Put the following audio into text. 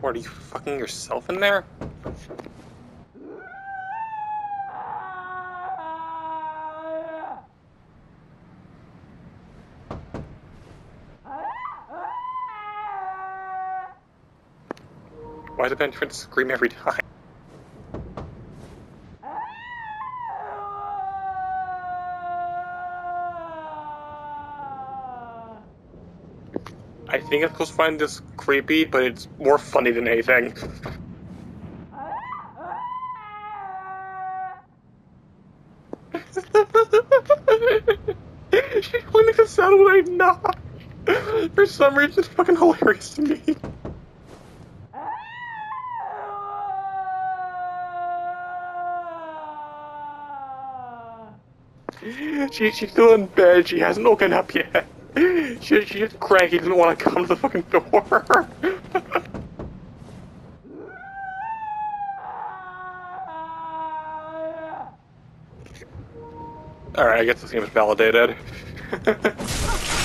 What, are you fucking yourself in there? Why does the entrance scream every time? I think I'm supposed to find this creepy, but it's more funny than anything. she only makes a sound when I knock. For some reason, it's fucking hilarious to me. She, she's still in bed. She hasn't woken up yet. She, she's just cranky. Doesn't want to come to the fucking door. Alright, I guess this game is validated.